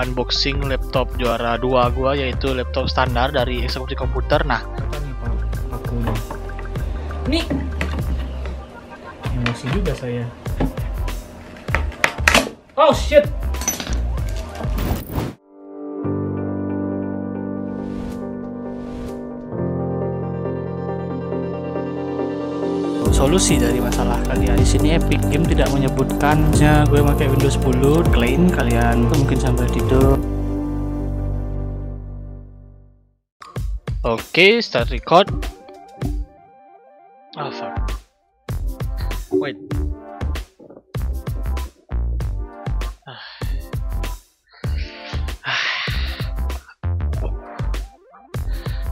unboxing laptop juara dua gua yaitu laptop standar dari eksekutif komputer. Nah, nih emosi juga saya oh shit solusi dari masalah kalian di sini Epic Game tidak menyebutkannya gue pakai Windows 10 clean kalian mungkin sampai tidur Oke, start record. Fuck. Wait.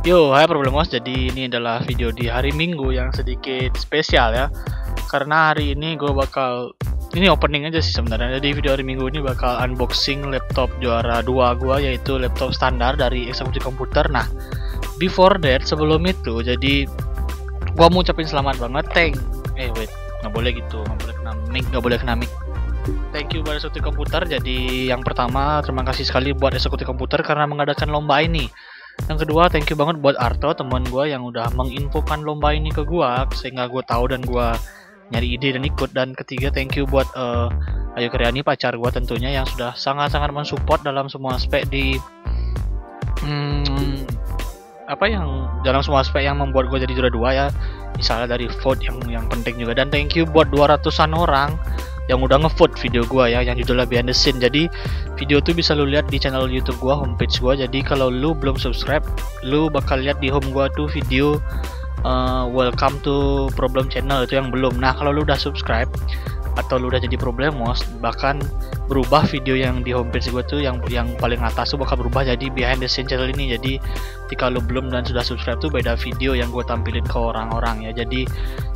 Yo, hai Problemos. Jadi ini adalah video di hari Minggu yang sedikit spesial ya. Karena hari ini gue bakal ini opening aja sih sebenarnya. Jadi video hari Minggu ini bakal unboxing laptop juara dua gua yaitu laptop standar dari eksekutif komputer. Nah, before that sebelum itu jadi gua mau ucapin selamat banget thank eh wait nggak boleh gitu nggak boleh kena mic nggak boleh kena mic thank you buat eksekutif komputer jadi yang pertama terima kasih sekali buat eksekutif komputer karena mengadakan lomba ini yang kedua thank you banget buat Arto teman gua yang udah menginfokan lomba ini ke gua sehingga gua tahu dan gua nyari ide dan ikut. Dan ketiga thank you buat uh, Ayu Kriani pacar gua tentunya yang sudah sangat-sangat mensupport dalam semua aspek di hmm, apa yang dalam semua aspek yang membuat gue jadi juara dua ya. Misalnya dari vote yang yang penting juga. Dan thank you buat 200an orang yang udah ngevote video gue ya yang judulnya behind the scene. Jadi video tuh bisa lu lihat di channel YouTube gue homepage gue jadi kalau lu belum subscribe lu bakal lihat di home gue tuh video uh, welcome to problem channel itu yang belum. Nah kalau lu udah subscribe atau lu udah jadi problemos bahkan berubah video yang di homepage gue tuh yang yang paling atas tuh bakal berubah jadi behind the scene channel ini. Jadi jika lu belum dan sudah subscribe tuh beda video yang gue tampilin ke orang-orang ya. Jadi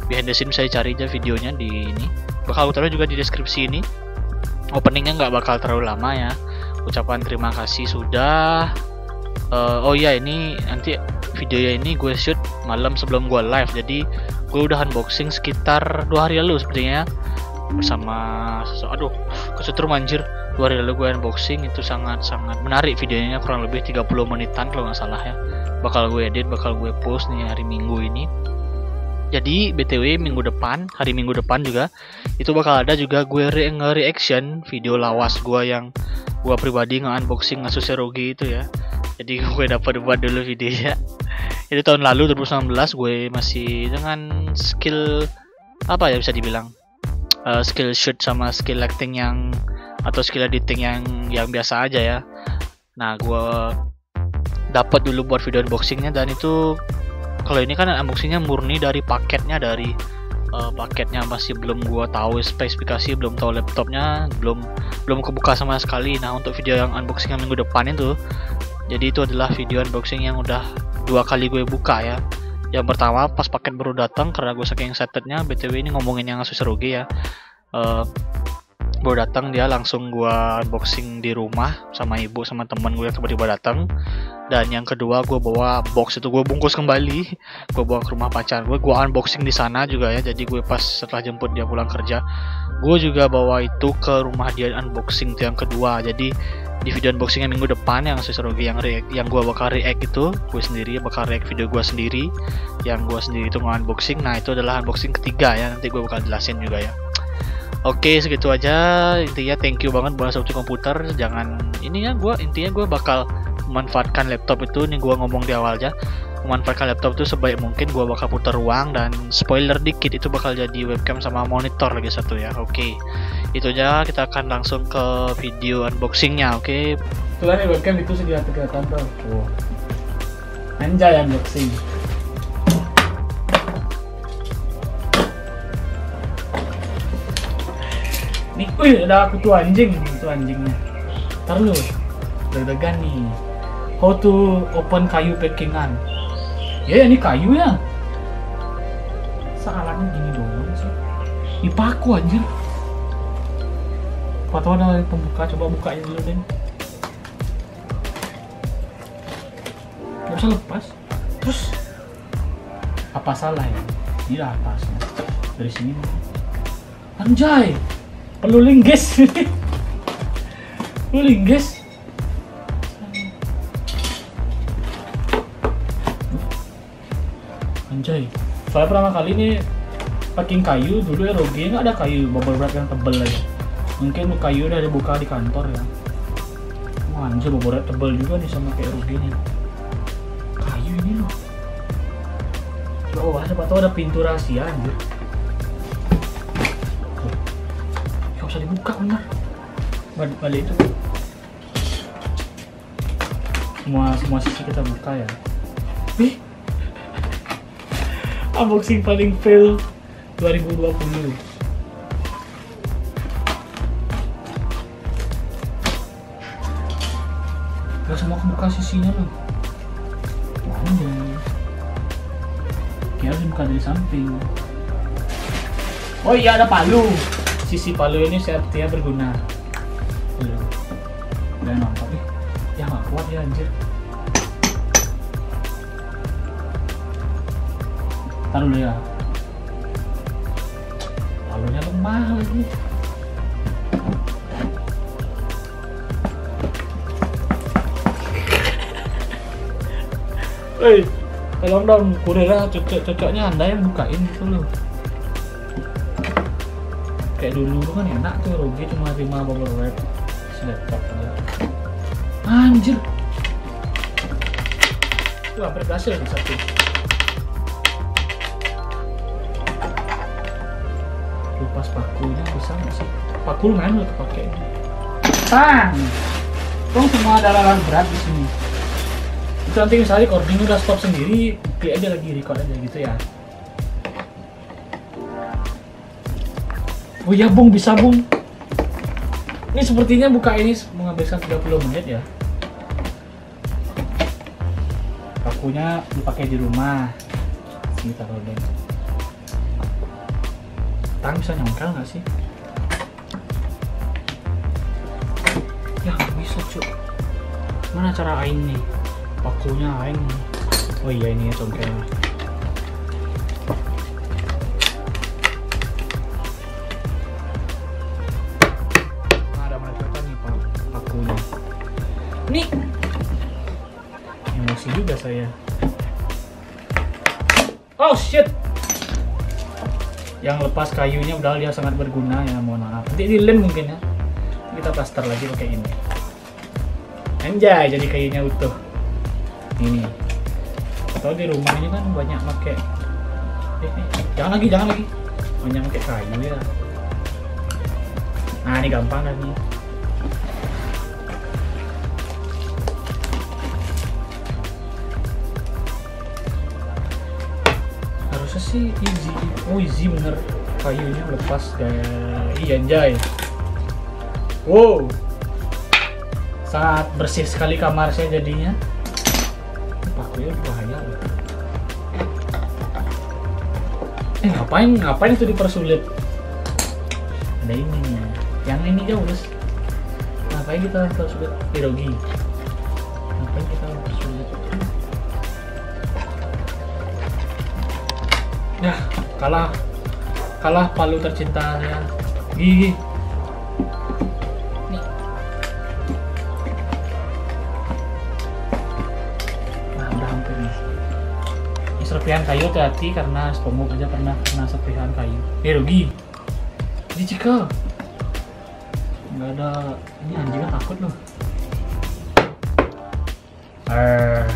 behind the scene saya cari aja videonya di ini bakal gue taruh juga di deskripsi ini. Openingnya nggak bakal terlalu lama ya. Ucapan terima kasih sudah. Uh, oh ya ini nanti videonya ini gue shoot malam sebelum gue live. Jadi gue udah unboxing sekitar dua hari lalu sepertinya bersama sesuatu aduh kesetrum anjir. Dua hari lalu gue unboxing itu sangat sangat menarik videonya. Kurang lebih 30 menitan kalau nggak salah ya. Bakal gue edit bakal gue post nih hari minggu ini jadi btw minggu depan hari minggu depan juga itu bakal ada juga gue re reaction video lawas gue yang gue pribadi nge-unboxing Asus ROG itu ya. Jadi gue dapat buat dulu videonya. Itu tahun lalu 2019 gue masih dengan skill apa ya bisa dibilang uh, skill shoot sama skill acting yang atau skill editing yang yang biasa aja ya. Nah gue dapat dulu buat video unboxingnya dan itu kalau ini kan unboxingnya murni dari paketnya dari uh, paketnya masih belum gua tahu spesifikasi belum tahu laptopnya belum belum kebuka sama sekali. Nah untuk video yang unboxing yang minggu depan itu jadi itu adalah video unboxing yang udah dua kali gue buka ya. Yang pertama pas paket baru datang karena gue saking excitednya btw ini ngomongin yang Asus ROG ya. Uh, baru datang dia langsung gua unboxing di rumah sama ibu sama teman gue yang tiba-tiba datang. Dan yang kedua gue bawa box itu gue bungkus kembali. Gue bawa ke rumah pacar gue gue unboxing di sana juga ya. Jadi gue pas setelah jemput dia pulang kerja gue juga bawa itu ke rumah dia unboxing itu yang kedua. Jadi di video unboxingnya minggu depan yang sesuatu yang react, yang gue bakal react itu gue sendiri bakal react video gue sendiri. Yang gue sendiri itu unboxing. Nah itu adalah unboxing ketiga ya nanti gue bakal jelasin juga ya Oke segitu aja. Intinya thank you banget buat sobat komputer. Jangan ini ya gue intinya gue bakal memanfaatkan laptop itu. Nih gue ngomong di awal aja. Memanfaatkan laptop itu sebaik mungkin gue bakal putar uang dan spoiler dikit itu bakal jadi webcam sama monitor lagi satu ya. Oke itu aja. Kita akan langsung ke video unboxingnya oke? Itulah nih webcam itu sekitar tiga tuh. Oh. anjay unboxing nih wih ada aku tuh anjing. Itu anjingnya. Ntar lu deg-degan nih. How to open kayu packingan? Ya ini kayu ya. Salahnya gini doang sih. Ini paku anjir. Apa tau ada pembuka? Coba bukanya dulu deh nggak bisa lepas. Terus apa salah ya? Ini atasnya. Dari sini. Anjay perlu linggis. perlu linggis. Anjay. Saya pertama kali ini packing kayu dulu ya rugi nggak ada kayu bubble wrap yang tebel aja. Mungkin kayu udah dibuka di kantor ya. Wah, anjay bubble wrap tebel juga nih sama kayak rugi nih. Kayu ini loh. Oh, siapa tau ada pintu rahasia anjir. Dibuka bener. Balik, balik itu. Semua semua sisi kita buka ya. Ih, unboxing paling fail 2020 Gak semua kebuka sisinya loh Anjay Kira harus buka dari samping Oh iya ada palu Sisi palu ini sepertinya berguna. Udah nampak nih Ya gak kuat ya anjir Taruh dulu ya. Palunya lemah lagi. Hei, tolong dong, kurera cocok-cocoknya anda yang bukain gitu loh. Kayak dulu tuh kan enak tuh, rugi cuma terima bubble wrap laptop aja. Anjir. Wah, hampir berhasil nih satu. lepas pakunya bisa nggak sih paku lumayan udah kepake tang dong semua ada alat berat di sini itu nanti misalnya recording udah stop sendiri klik aja lagi record aja gitu ya oh ya bung bisa bung ini sepertinya buka ini menghabiskan 30 menit ya pakunya dipakai di rumah sini taruh deh tang bisa nyongkel nggak sih? Ya nggak bisa cuy. Mana cara aing nih? Pakunya aing. Oh iya ini ya congkel. Saya. Oh shit. Yang lepas kayunya udah dia sangat berguna ya mohon maaf. Nanti dilem mungkin ya. Kita plaster lagi pakai ini. Anjay jadi kayunya utuh. Ini. Atau di rumah ini kan banyak pakai. Eh, eh, jangan lagi jangan lagi. Banyak pakai kayu ya. Nah ini gampang lagi harusnya sih easy. Oh easy bener. Kayunya lepas iya anjay. Wow. Sangat bersih sekali kamar saya jadinya. Pakunya bahaya eh ngapain ngapain itu dipersulit? Ada ini nih yang ini jauh terus ngapain kita persulit? Hirogi kalah. Kalah palu tercinta ya. Gigi nih. Nah udah hampir nih. Ini serpihan kayu hati-hati karena SpongeBob aja pernah kena serpihan kayu. Eh rugi. Ini cikal nggak ada ini anjingnya takut loh. Eh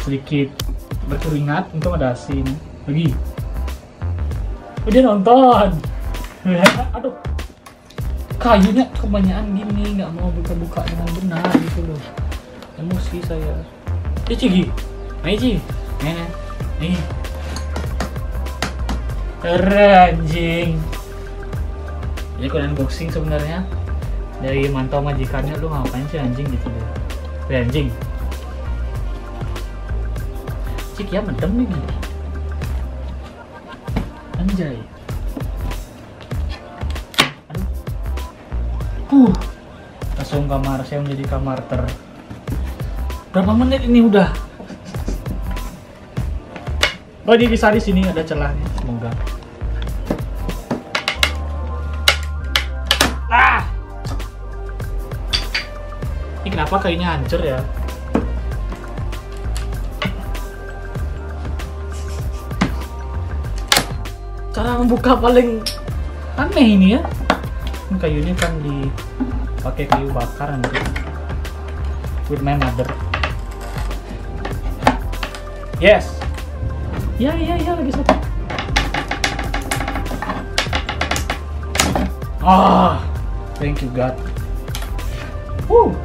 sedikit berkeringat untung ada asin lagi oh, dia nonton. Aduh. Kayunya kebanyakan gini nggak mau buka-buka dengan benar gitu loh. Emosi saya. Eh cigi nih cigi nih nih keren anjing jadi kalau unboxing sebenarnya dari mantau majikannya lu ngapain sih anjing gitu Weh, anjing cik ya mendem nih gini anjay. Aduh uh langsung kamar saya menjadi kamar ter berapa menit ini udah? Oh di bisa di sini ada celahnya semoga. Ah! Ini kenapa kayaknya hancur ya cara membuka paling aneh ini ya. Ini kayunya kan dipakai kayu bakar nanti. With my mother. Yes. Ya ya ya lagi satu. Ah thank you God. Wuh,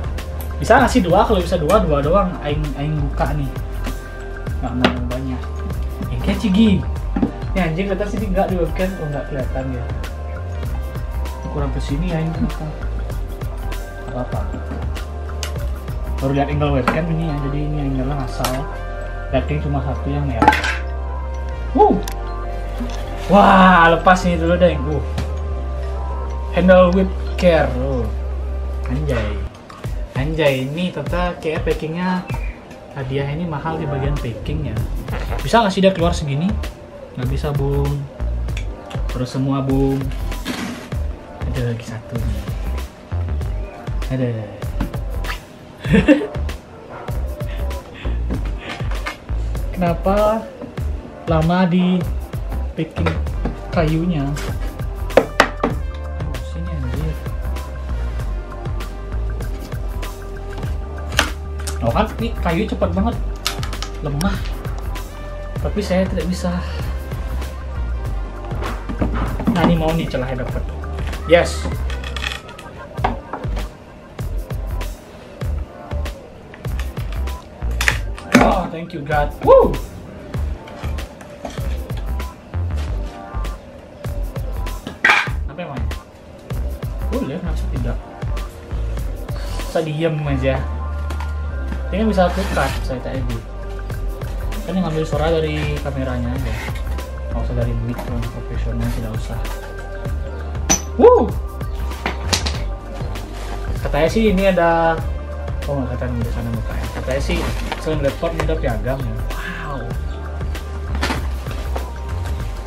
bisa ngasih dua? Kalau bisa dua dua doang. Aing aing buka nih. Nggak mau banyak. Yang kayak cigi ini anjing kelihatan sini nggak di webcam oh nggak kelihatan ya. Kurang ke sini ya ini apa apa baru lihat angle webcam ini ya jadi ini angle ngasal lighting cuma satu yang merah. Wuh. wah lepas ini dulu deh uh handle with care. Oh. anjay. Anjay ini tata kayak packingnya hadiah ini mahal di bagian packingnya bisa nggak sih dia keluar segini nggak bisa bung. Terus semua bung. Ada lagi satu. Nih ada. Kenapa lama di packing kayunya? Oh, kan ini kayu cepat banget. Lemah. Tapi saya tidak bisa nah ini mau nih celahnya dapat yes. Oh thank you God. Woo! apa emangnya boleh kenapa tidak. Saya diam aja ini bisa aku cut saya tak kan yang ngambil suara dari kameranya aja usah dari yang profesional tidak usah. Woo! katanya sih ini ada oh nggak kata di sana mukanya? Katanya sih selain laptop ada piagam ya. Wow.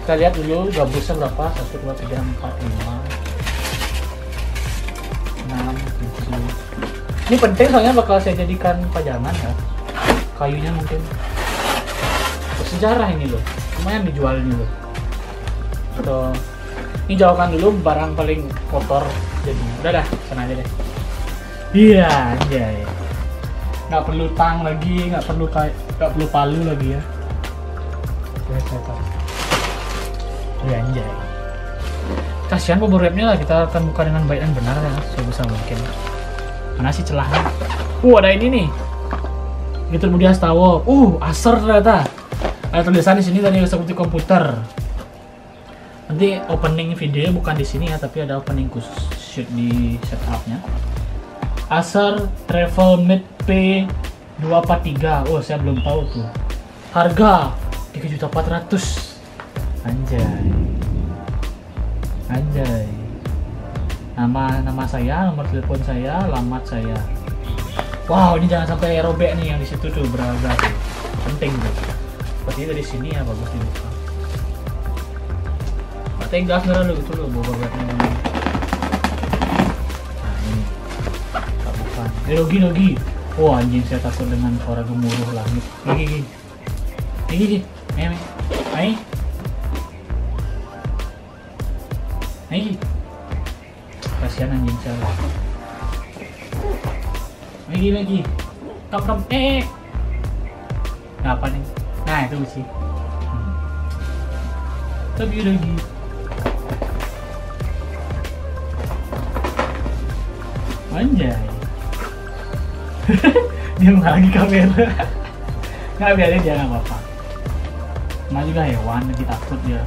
Kita lihat dulu gabusnya berapa? Satu dua tiga empat lima enam tujuh. Ini penting soalnya bakal saya jadikan pajangan ya. Kayunya mungkin bersejarah ini loh. Lumayan dijual ini loh. Atau ini jauhkan dulu barang paling kotor jadi udah dah sana aja deh. Iya anjay nggak perlu tang lagi nggak perlu kayak nggak perlu palu lagi ya. Iya anjay kasihan power wrapnya lah kita buka dengan baik dan benar ya sebisa mungkin. Mana sih celahnya? Uh ada ini nih. Gitu Budi Astawa uh Acer ternyata ada tulisan di sini dari seperti komputer. Nanti opening videonya bukan di sini ya tapi ada opening khusus shoot di setupnya. Acer Travel Mate P243 oh saya belum tahu tuh. Harga 3.400 anjay. Anjay. Nama nama saya nomor telepon saya alamat saya. Wow ini jangan sampai robek nih yang di situ tuh berharga penting tuh seperti dari sini ya bagus dibuka Mata gas merah lu itu lo bawa ini nah ini. Tak bukan eh logi logi. Anjing saya takut dengan suara gemuruh langit. Gigi gigi. Gigi gigi. Ayo ayo. Ayo. Kasihan anjing saya. Lagi lagi. Top top eh nah, apa nih nah itu sih hmm. lagi lagi anjay dia lagi kamera nggak biarin dia nggak apa-apa Nah juga hewan lagi takut dia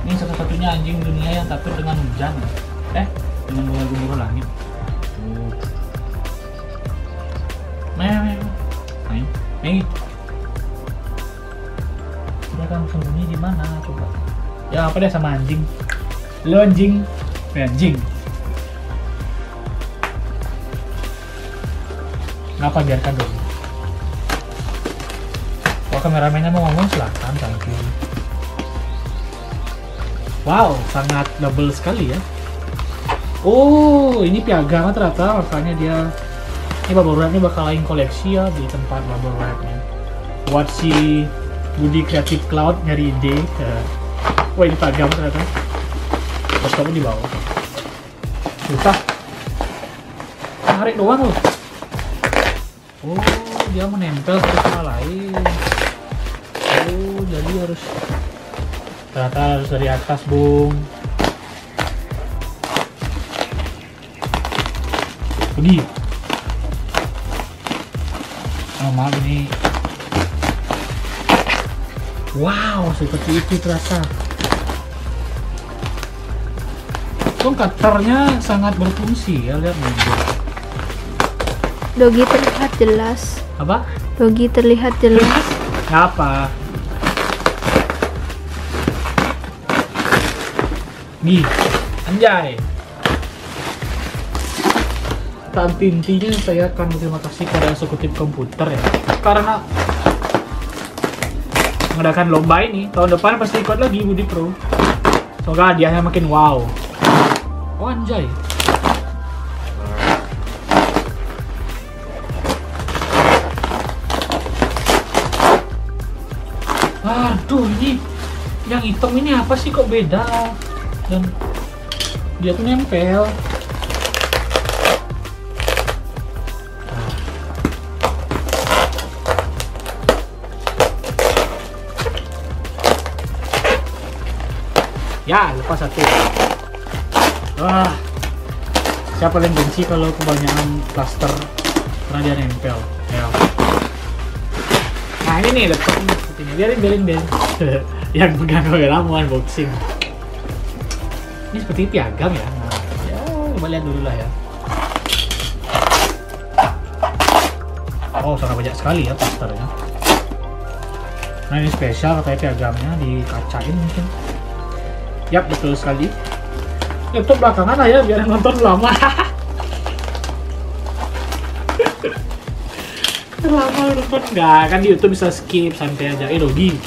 ini satu-satunya anjing dunia yang takut dengan hujan eh dengan gemuruh langit tuh meh. Meh. Ya apa deh sama anjing? Lo anjing, Eh, anjing. Ngapa biarkan dulu? Kalau kameramennya mau ngomong silakan, thank you. Wow, sangat double sekali ya. Oh, ini piagam ternyata makanya dia ini bubble wrap ini bakal lain koleksi ya di tempat bubble wrapnya buat si Budi Creative Cloud nyari ide ke Wah ini tajam ternyata. Terus kamu di bawah. Susah. Tarik doang loh. Oh, dia menempel satu sama lain. Oh, jadi harus ternyata harus dari atas, Bung. Pergi. Oh, maaf ini. Wow, seperti itu terasa. Tuh cutternya sangat berfungsi ya, lihat nih. Dogi terlihat jelas. Apa? Dogi terlihat jelas. Ngapa? Gi, anjay. Tanti intinya saya akan berterima kasih pada eksekutif komputer ya, karena mengadakan lomba ini tahun depan pasti ikut lagi Budi Pro. Semoga hadiahnya makin wow. Oh anjay. Aduh ini yang hitam ini apa sih kok beda dan dia tuh nempel. Ya, lepas satu. Wah, siapa paling benci kalau kebanyakan plaster karena dia nempel. Ya. Nah ini nih laptop ini seperti ini. Biarin, biarin, biarin. Yang pegang kamera mau unboxing. Ini seperti piagam ya. Nah, ya, coba lihat dulu lah ya. Oh, sangat banyak sekali ya plasternya. Nah ini spesial katanya piagamnya dikacain mungkin. Yap, betul sekali. Laptop belakangan lah ya, biar nonton lama. lama nonton. Nggak kan di YouTube bisa skip santai aja. Eh dogi.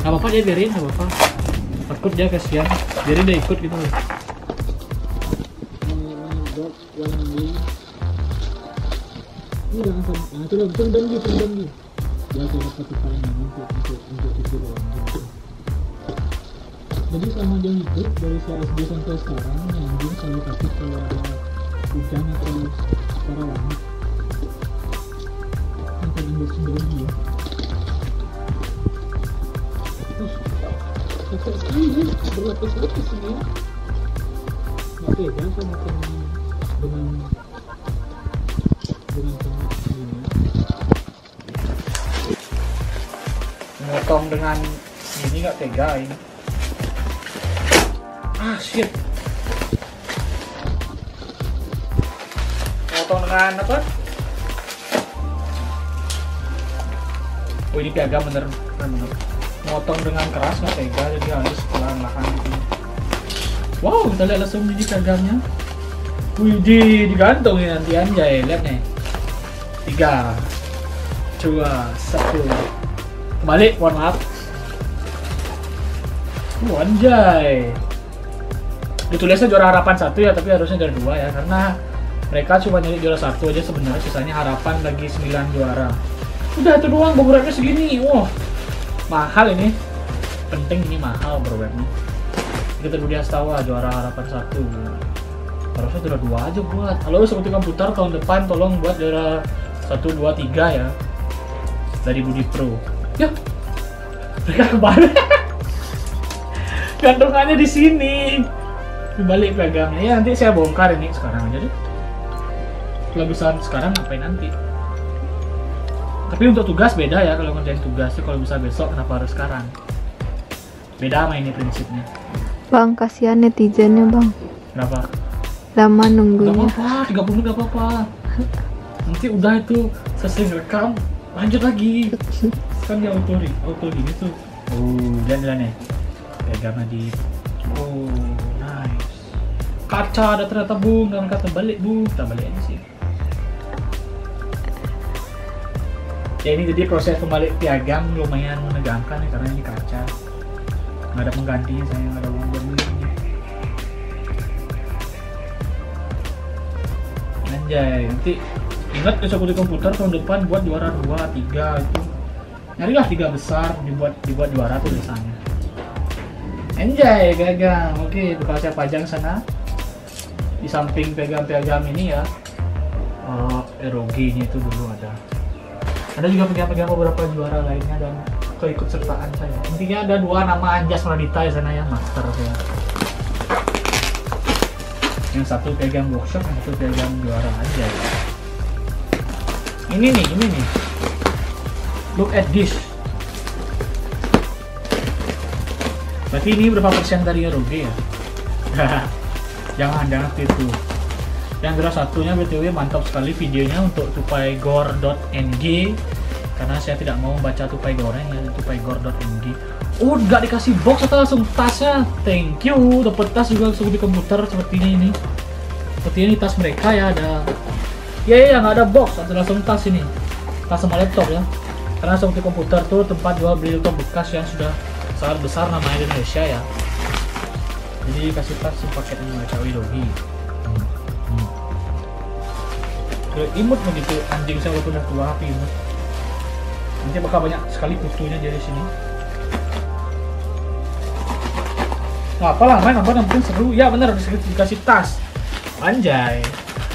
Nggak apa-apa dia biarin nggak apa-apa. Takut dia kasihan. Biarin dia ikut gitu. Loh ini jangan sampai nah, itu gitu gitu ya kepalanya untuk untuk untuk itu jadi selama dia hidup dari saya SD sampai sekarang anjing selalu takut kalau ada hujan atau suara langit. Sampai unboxing dari dia terus kakak sekali ya. Berlapis-lapis ini nggak tega saya makan dengan dengan sangat ini motong dengan ini nggak tega ini ah shit motong dengan apa oh ini piagam bener bener, motong dengan keras nggak tega jadi harus pelan-pelan gitu wow kita lihat langsung ini piagamnya Wih, digantung ya nanti anjay, lihat nih. Tiga, dua, satu. Kembali, mohon maaf. Uh. Ditulisnya juara harapan satu ya, tapi harusnya juara dua ya, karena mereka cuma nyari juara satu aja sebenarnya, sisanya harapan lagi 9 juara. Udah itu doang, beberapa segini. Wah, mahal ini. Penting ini mahal beberapa. Kita dulu dia tahu lah juara harapan satu. Harusnya juara dua aja buat. Halo seperti komputer tahun depan tolong buat juara satu dua tiga ya dari Budi Pro. Ya, mereka ke mana? Gantungannya di sini. Dibalik piagamnya. Ya nanti saya bongkar ini sekarang aja deh. Kalau bisa sekarang ngapain nanti? Tapi untuk tugas beda ya kalau ngerjain tugasnya kalau bisa besok kenapa harus sekarang? Beda sama ini prinsipnya. Bang, kasihan netizennya bang. Kenapa? Lama Gak nunggunya. apa-apa, 30 menit gak apa-apa. Nanti udah itu selesai rekam, lanjut lagi. Kan dia auto auto gini tuh. Oh, dan nih. Pegangan di Oh. Kaca ada ternyata bung, dan kata balik bung, kita balik aja sih. Ya ini jadi proses pembalik piagam lumayan menegangkan ya karena ini kaca. Nggak ada pengganti, saya nggak ada uang beli. Anjay, nanti ingat besok di komputer tahun depan buat juara 2, 3 itu nyarilah tiga besar dibuat dibuat juara tuh biasanya Anjay, gagang. Oke, bakal saya pajang sana. Di samping piagam-piagam ini ya. Oh, erogi ini itu dulu ada. Ada juga piagam-piagam beberapa juara lainnya dan keikut sertaan saya. Intinya ada dua nama Anjas Pradita di sana ya, master saya. Yang satu piagam workshop, yang satu piagam juara aja. Ini nih, ini nih. Look at this. Berarti ini berapa persen dari erogi ya? jangan, jangan tipu. Yang juara satunya BTW mantap sekali videonya untuk tupaigor.ng karena saya tidak mau baca tupai goreng ya tupaigor.ng. Oh, nggak dikasih box atau langsung tasnya. Thank you. Dapat tas juga langsung di komputer seperti ini ini. Seperti ini tas mereka ya ada. Ya ya nggak ada box, ada langsung tas ini. Tas sama laptop ya. Karena di komputer tuh tempat jual beli laptop bekas yang sudah sangat besar namanya di Indonesia ya. Jadi kasih tas si paket ini mereka Widogi. Hmm. Hmm. Ke imut begitu anjing saya walaupun udah tua tapi imut. Nanti bakal banyak sekali kutunya dari sini. Nggak apa lah main apa yang penting seru. Ya bener dikasih, tas. Anjay.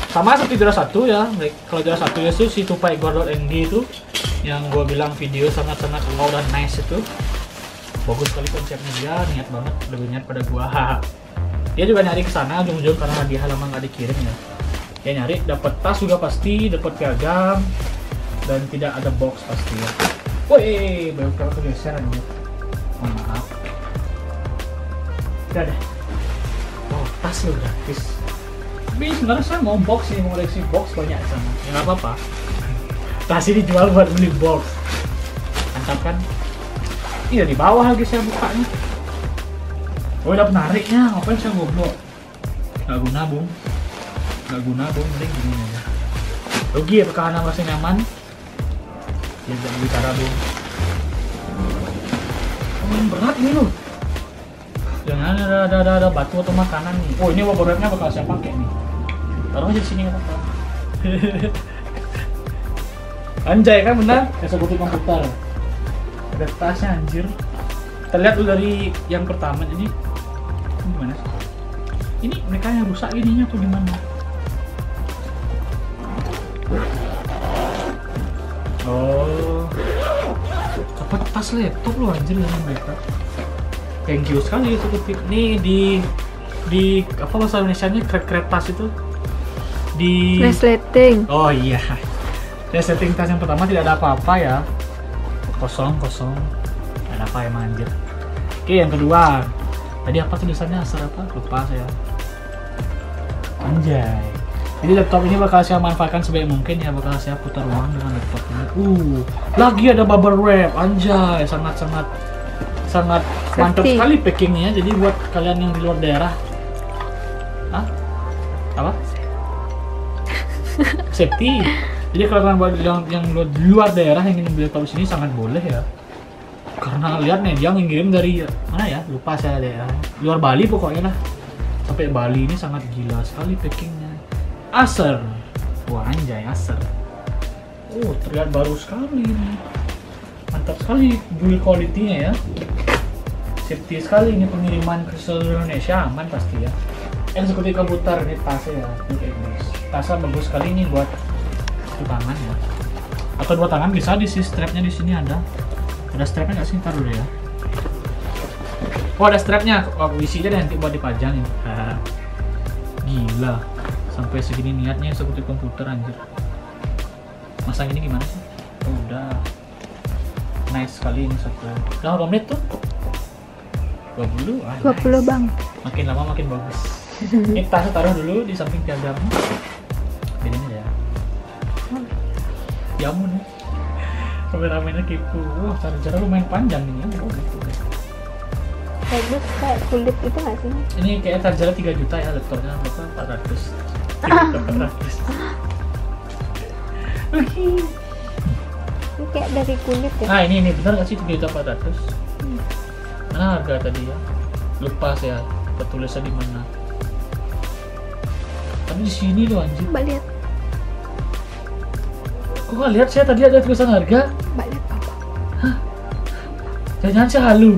Sama seperti juara satu ya. Kalau juara satu ya si Tupai Gordon itu yang gue bilang video sangat-sangat wow dan nice itu bagus sekali konsepnya. Dia niat banget lebih niat pada gua. Dia juga nyari ke sana ujung-ujung karena di halaman nggak dikirim ya. Dia nyari dapat tas juga pasti dapat piagam dan tidak ada box pasti ya. Woi baru kalau kegeser aja. Mohon maaf. Udah deh. Oh tas lo gratis. Tapi sebenarnya saya mau box nih mau koleksi box banyak di sana. Ya nggak apa-apa. Tas ini jual buat beli box. Mantap kan iya di bawah lagi saya bukanya oh udah penariknya ngapain saya goblok? Nggak guna bung. Nggak guna bung. Mending gini aja. Rugi ya perkawinan masih nyaman? Ya jangan bicara bung. Oh, ini berat ini loh jangan ada, ada, ada, ada batu atau makanan nih. Oh ini wabornya bakal saya pakai nih. Taruh aja di sini nggak apa-apa. Anjay kan benar? Eksekutif komputer ada tasnya anjir terlihat tuh dari yang pertama jadi ini gimana sih? Ini mereka yang rusak ininya tuh gimana? Oh. Apa tas laptop lo anjir dengan mereka? Thank you sekali seperti ini di di apa bahasa Indonesia nya krep tas itu. Di Resleting. Oh iya. Resetting tas yang pertama tidak ada apa-apa ya. Kosong, kosong. Ada apa emang anjir. Oke, yang kedua. Tadi apa tulisannya? Asal apa? Lupa saya. Anjay. Jadi laptop ini bakal saya manfaatkan sebaik mungkin ya, bakal saya putar uang dengan laptop ini. Uh, lagi ada bubble wrap. Anjay, sangat-sangat sangat mantap Safety. sekali packingnya. Jadi buat kalian yang di luar daerah, Hah? Apa? Safety. Jadi kalau buat yang, yang di luar daerah yang ingin beli laptop sini sangat boleh ya. Karena lihat nih dia ngirim dari mana ya? Lupa saya daerah. Luar Bali pokoknya lah. Sampai Bali ini sangat gila sekali packingnya. Acer. Wah anjay Acer. Oh terlihat baru sekali ini. Mantap sekali build quality-nya ya. Safety sekali ini pengiriman ke seluruh Indonesia aman pasti ya. Eksekutif komputer ini tasnya ya. Tasnya bagus sekali ini buat satu tangan ya. Atau dua tangan bisa di sini strapnya di sini ada. Ada strapnya nggak sih? Ntar dulu ya. Oh ada strapnya. Oh, isi aja deh nanti buat dipajang ya. Gila. Sampai segini niatnya eksekutif komputer anjir. Masang ini gimana sih? Oh, udah. Nice sekali ini satu. Udah berapa menit tuh? 20. Ah, 20 nice. bang. Makin lama makin bagus. ini tasnya taruh dulu di samping piagam. Jamun ya. Kameramennya kipu. Wah, chargernya lumayan panjang ini ya. Oh, gitu. Bagus kayak kulit itu nggak sih? Ini kayak chargernya 3 juta ya laptopnya berapa? 400. Wih. Ini kayak dari kulit ya. Nah ini ini benar nggak sih 3 juta 400? Mana harga tadi ya? Lupa saya tertulisnya di mana. Tapi di sini loh anjir. Mbak lihat, Kok nggak lihat saya tadi ada tulisan harga? mbak lihat apa? Jangan-jangan saya halu.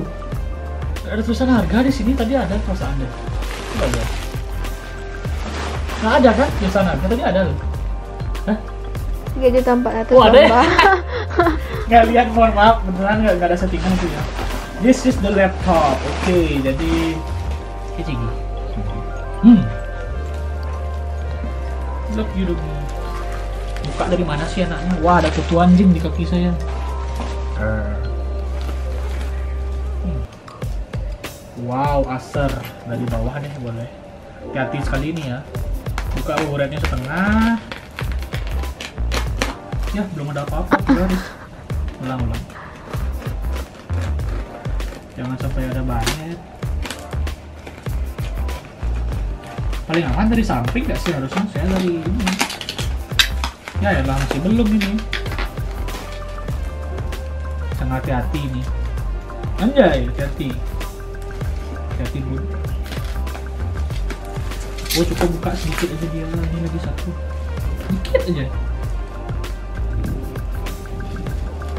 ada tulisan harga di sini tadi ada perasaan deh Coba lihat. Nggak ada kan tulisan harga tadi ada loh. Hah? Tiga juta empat ratus Oh, ada ya? Nggak lihat mohon maaf beneran nggak ada settingan itu ya. This is the laptop. Oke jadi ini tinggi. Hmm. Look you look. Buka dari mana sih anaknya? Wah ada kutu anjing di kaki saya. Hmm. Wow, Acer dari bawah deh boleh. Hati-hati sekali ini ya. Buka uratnya setengah. Ya, belum ada apa-apa, guys. Ulang, ulang. Jangan sampai ada banyak. Paling aman dari samping nggak sih harusnya saya dari ini. Ya ya lah masih belum ini. Sangat hati-hati ini. Anjay, hati-hati. Hati-hati bun. Oh cukup buka sedikit aja dia ini lagi satu. Dikit aja.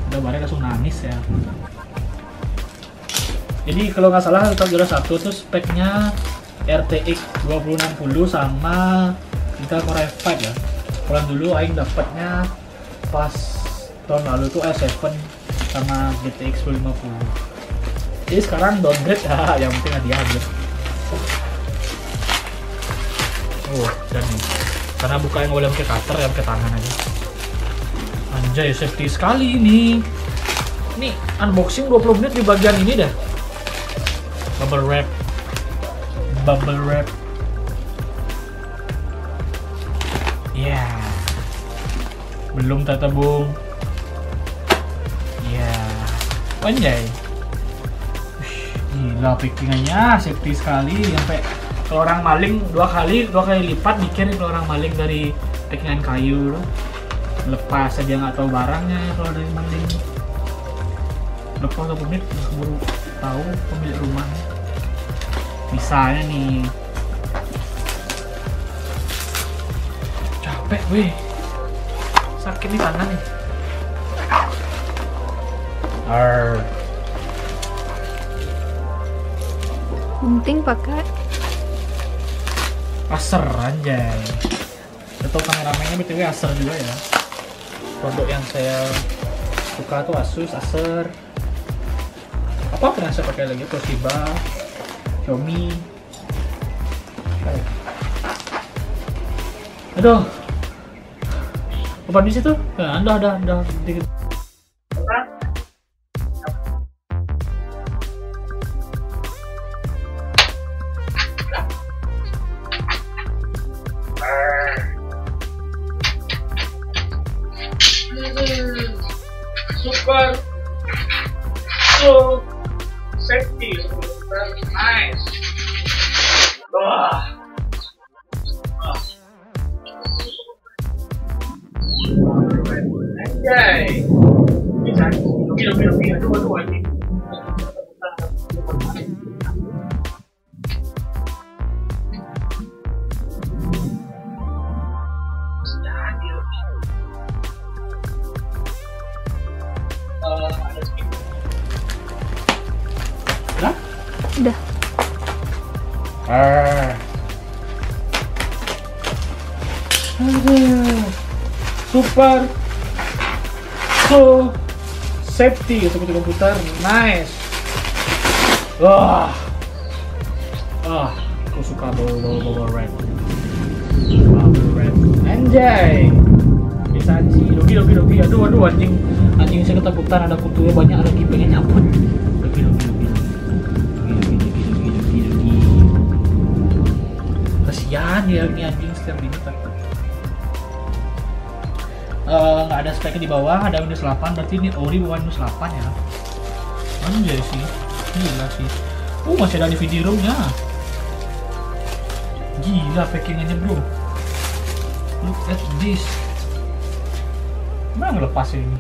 Udah bareng langsung nangis ya. Jadi kalau nggak salah tetap juara satu tuh speknya RTX 2060 sama Intel Core i5 ya. Kalau dulu Aing dapatnya pas tahun lalu tuh i7 sama GTX 250. Jadi sekarang downgrade ya, yang penting hadiah aja. Oh, dan karena buka yang boleh pakai cutter ya pakai tangan aja. Anjay, safety sekali ini. Ini unboxing 20 menit di bagian ini dah. Bubble wrap. Bubble wrap. Ya. Belum tata bung. Ya. Ush, Gila packingannya safety sekali sampai kalau orang maling dua kali dua kali lipat mikir kalau orang maling dari packingan kayu loh. lepas aja nggak tahu barangnya kalau dari maling lepas satu menit baru tahu pemilik rumahnya misalnya nih capek weh sakit nih tangan nih Arr. Penting pakai Acer anjay Atau kameramennya BTW Acer juga ya Produk yang saya suka tuh Asus, Acer Apa pernah saya pakai lagi? Toshiba Xiaomi. Aduh Apa di situ? Nah, anda ada, ada, dikit. Super. So safety seperti komputer. Nice. Wah. Ah, aku suka bawa bawa bawa red. Bubble wrap. Anjay. Bisa sih. Logi logi logi. Aduh aduh anjing. Anjing saya ketakutan ada kutunya banyak lagi pengen nyabut. Logi logi logi. Kasihan ya ini anjing setiap ini takut. Eh, nggak ada speknya di bawah, ada Windows 8 berarti ini ori bukan Windows 8 ya. Anjay sih. Gila sih. Oh, masih ada DVD ROM-nya. Gila packingannya, Bro. Look at this. Gimana ngelepas ini?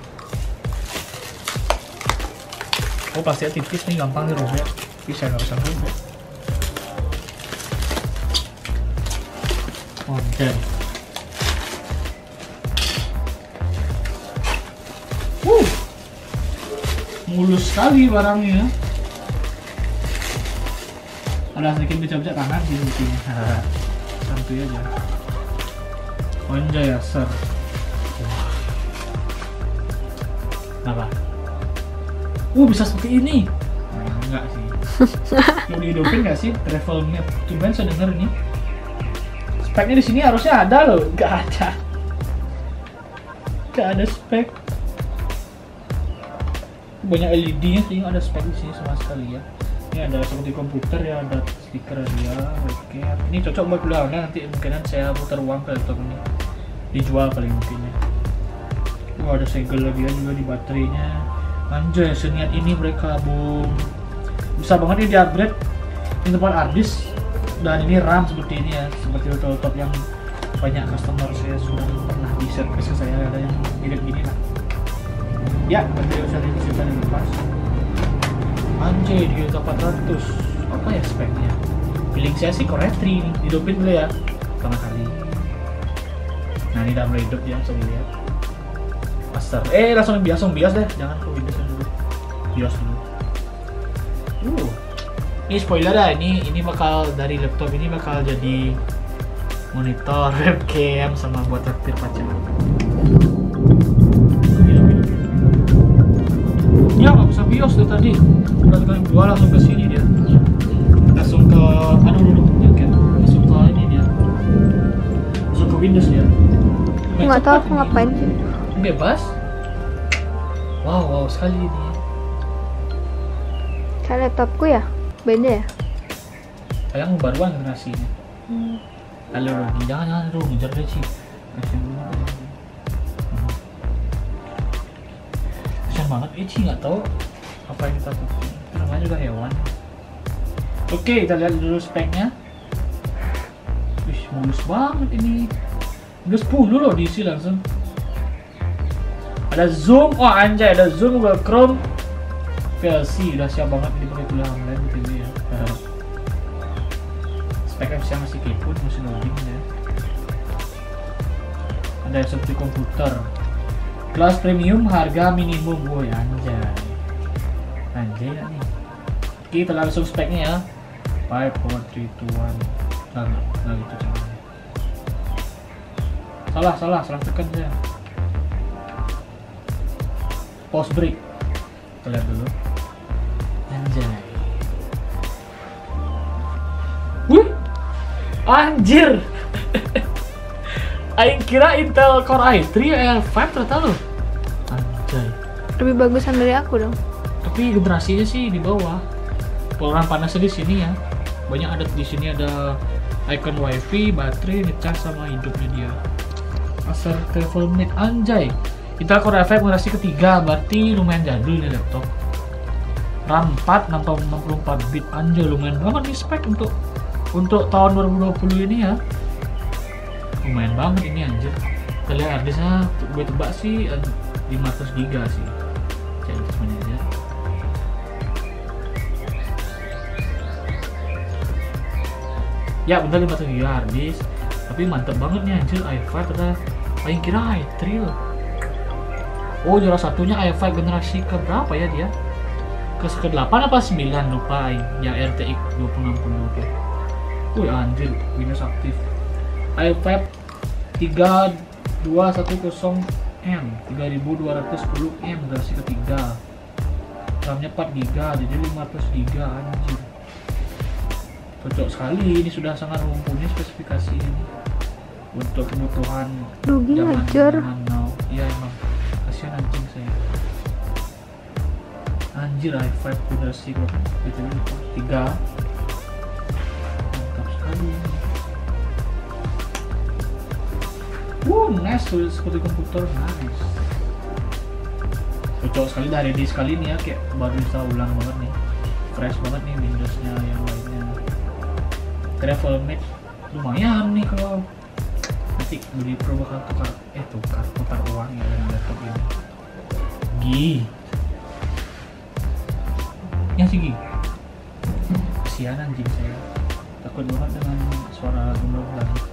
Oh, pasti tipis nih, gampang dirobek. Bisa nggak usah robek. Oke. Mulus sekali barangnya. ada sedikit becak-becak tangan sih buktinya santuy aja. Anjay ya sir Wah. Kenapa? Uh bisa seperti ini. Nah, Enggak sih. Mau dihidupin nggak sih? Travel map? Cuman saya denger nih Speknya di sini harusnya ada loh. Nggak ada. Nggak ada spek banyak LED nya sih ada spek di sini sama sekali ya. Ini ada seperti komputer ya ada stiker dia webcam ini cocok buat bulanan nanti mungkinan saya putar uang ke laptop ini. Dijual paling mungkin ya. Wah, ada segel lagi ya juga di baterainya. Anjay seniat ini mereka bung. Bisa banget ini di upgrade ini tempat hard disk dan ini RAM seperti ini ya seperti laptop yang banyak customer saya sudah pernah di service ke saya. Ada yang mirip gini lah ya baterai usah ini sudah dilepas anjay di 400 apa ya speknya? Feeling saya sih Core 3 nih hidupin dulu ya. Pertama kali. Nah ini udah mulai hidup ya bisa dilihat. Master. Eh langsung bias langsung bias deh. Jangan ke Windows dulu. Bias dulu. Uh. Ini spoiler ya ini ini bakal dari laptop ini bakal jadi monitor webcam sama buat traktir pacar bios dari tadi. Udah kali dua langsung ke sini dia. Langsung ke aduh aduh aduh ya, langsung ke ini dia. Langsung ke Windows dia. Aku nggak tahu aku ngapain sih. bebas. Wow wow sekali ini. Kayak laptopku ya? Beda ya? sayang baruan generasinya. Hmm. halo Roni. Jangan jangan Roni. Ngejar dia sih kasian banget. Banget. Eh nggak tahu apa yang ditakutin itu namanya juga hewan. Oke kita lihat dulu speknya. Wih, mulus banget ini. Udah 10 loh diisi langsung. Ada zoom. Oh anjay ada zoom Google Chrome. VLC udah siap banget ini pakai tulang lain BTW ya. Spek FC masih kepo masih loading ya. Ada seperti komputer. Kelas premium harga minimum. Boy anjay anjay gak nih. Oke, kita langsung speknya ya. 5, 4, 3, 2, 1 nah, nah gitu caranya salah, salah, salah tekan saya pause break. Kita lihat dulu. Anjay. Wih, anjir! Aing kira Intel Core i3 i5 ternyata loh. Anjay. Lebih bagusan dari aku dong. Tapi generasinya sih di bawah. Pengolahan panasnya di sini ya. Banyak ada di sini ada icon wifi baterai ngecas sama hidupnya dia. Acer travel mate anjay. Kita Core i5 generasi ketiga. Berarti lumayan jadul nih laptop. RAM 4 64 bit. Anjay lumayan banget nih spek untuk untuk tahun 2020 ini ya. Lumayan banget ini anjir kita lihat harddisknya gue tebak sih eh, 500 giga sih ya bener 500 giga harddisk tapi mantep banget nih anjir i5 ternyata. Paling kira i3 loh oh juara satunya i5 generasi ke berapa ya dia? Ke ke 8 apa 9 lupa ya RTX 2060 oke. Wih anjir Windows aktif. I5 3210M 3210M versi ketiga. RAM-nya 4 GB jadi 500 GB anjir cocok sekali. Ini sudah sangat mumpuni spesifikasi ini. Untuk kebutuhan Rugi now. Iya emang. Kasihan anjing saya. Anjir i5 generasi berapa itu lupa. Tiga. Mantap sekali Wuh, nice seperti komputer. Nice. Cocok sekali dari di sekali nih ya. Kayak baru bisa ulang banget nih. Fresh banget nih Windowsnya yang lainnya travel mate lumayan nih kalau nanti beli pro bakal tukar eh tukar tukar uang ya dengan laptop ini. Gi. Yang sih Gi? Kesian anjing saya. Takut banget dengan suara langit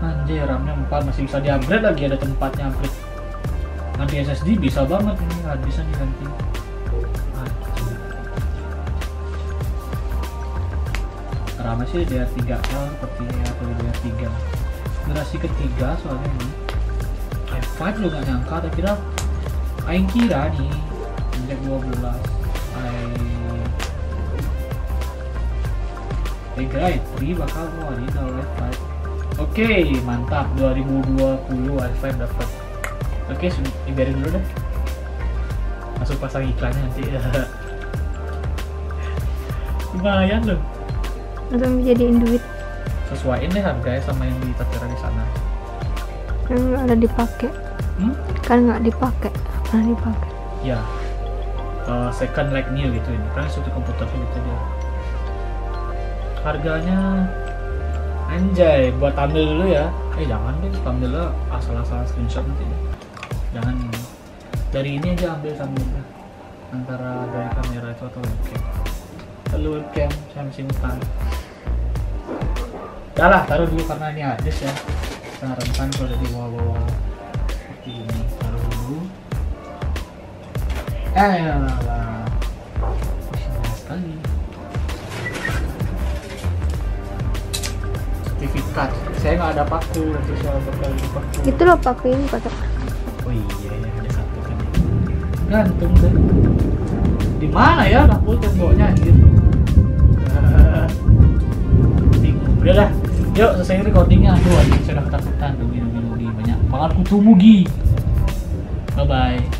anjir RAM-nya 4 masih bisa di upgrade lagi ada tempatnya upgrade. Ganti SSD bisa banget ini harddisknya diganti Rame sih DR3 L seperti atau DR3 generasi ketiga soalnya ini. I5 lo gak nyangka tak kira Aing kira nih Injek 12 I Aing kira i3 bakal nih kalau i5 Oke mantap 2020 i5 dapat Oke sudah dibiarin dulu deh. Masuk pasang iklannya nanti. Lumayan loh langsung dijadiin duit. Sesuaiin deh harganya sama yang di tertera di sana. Kan nggak ada dipakai. Hmm? kan nggak dipakai. Pernah dipakai. Ya. Uh, second like new gitu ini. Kan suatu komputer gitu dia. Harganya anjay buat ambil dulu ya. Eh jangan deh ambilnya asal-asal screenshot nanti deh. jangan. Dari ini aja ambil sambilnya antara dari kamera itu atau webcam. Lalu webcam saya simpan Udah lah, taruh dulu karena ini ya. Kita rentan kalau ada di bawah-bawah seperti ini. Taruh dulu. Eh, ya lah, lah. Sekali. Sertifikat. Saya nggak ada paku, nanti saya bakal di paku. itu loh pakai ini kotak Oh iya, ya, ada satu kan. Gantung deh. Di mana ya dapur temboknya anjir? Bingung. Udah dah. Yuk selesai recordingnya. Aduh, saya udah ketakutan minum-minum di banyak. Banget kutu mugi. Bye bye.